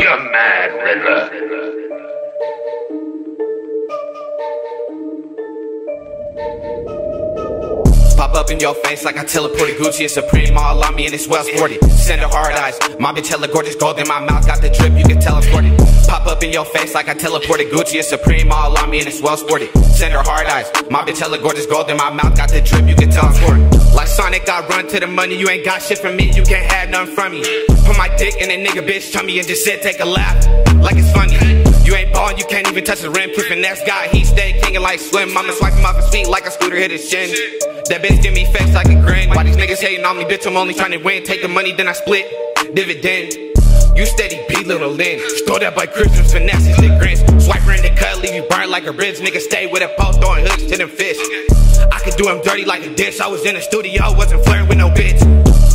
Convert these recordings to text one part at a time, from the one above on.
You're mad, Riddler. Pop up in your face like I teleported Gucci and Supreme all on me and it's well sported. Send her hard eyes. My bitch hella gorgeous gold in my mouth, got the drip, you can tell I'm. Pop up in your face like I teleported Gucci and Supreme all on me and it's well sported. Send her hard eyes. My bitch hella gorgeous gold in my mouth, got the drip, you can tell I'm sporty. Like Sonic, I run to the money, you ain't got shit from me, you can't have nothing from me. Put my dick in a nigga bitch tummy and just sit, take a laugh, like it's funny. You ain't ballin', you touch the rim. Kidd Finxsse guy, he stay kingin' like swim. I'ma swipe him off his feet like a scooter hit his shin. That bitch give me face like a grin. Why these niggas hating on me, bitch? I'm only trying to win. Take the money, then I split. Dividend. You steady belittling. Store that by Christians, finesses, the grins. Swipe her in the cut, leave you burnt like a ridge. Nigga stay with a pole, throwing hooks to them fish. I could do him dirty like a dish. I was in the studio, wasn't flirting with no bitch.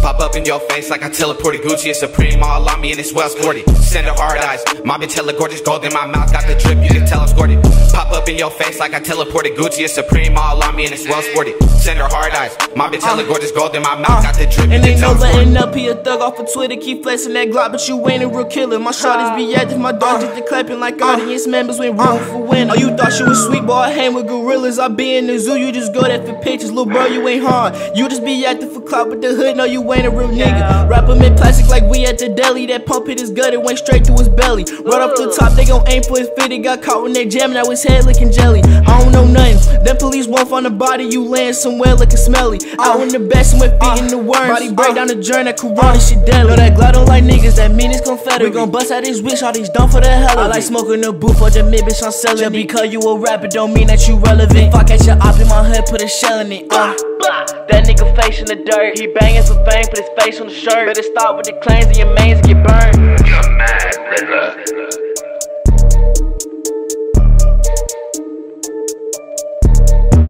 Pop up in your face like I teleported Gucci and Supreme all on me and it's well sporty. Send her hard eyes. My bitch hella gorgeous gold in my mouth, got the drip, you can tell I'm sporty. Pop up in your face like I teleported Gucci and Supreme all on me and it's well sporty. Send her hard eyes. My bitch hella uh, gorgeous gold in my mouth, got the drip, you And can ain't tell no I'm sporty. letting up, he a thug off of Twitter, keep flexing that Glock, but you ain't a real killer. My shorties be active, my dog uh, just the clapping like uh, audience members went room for win. Oh, you thought you was sweet, boy, I hang with gorillas, I be in the zoo, you just go there for pictures, little bro, you ain't hard. You just be active for clout, but the hood no, you ain't a real nigga. Wrap him in plastic like we at the deli, that pump hit his gut, it went straight to his belly. Right off the top, they gon' aim for his fit, it got caught when they jamming, now his head looking jelly. I don't know nothing, them police won't find the body, you laying somewhere looking smelly. Out in the best, with feet in the worms. Body break down the journey, that corona shit deadly. Know that glad don't like niggas, that mean it's confederate. We gon' bust out this wish, all these done for the hell of it. I like smoking the booth for the mid bitch, I'm selling Just because you a rapper don't mean that you relevant. Fuck at your op in my hood, put a shell in it. Uh. That nigga face in the dirt. He banging some fame, put his face on the shirt. Better stop with the claims and your mains get burned. You're mad, nigga.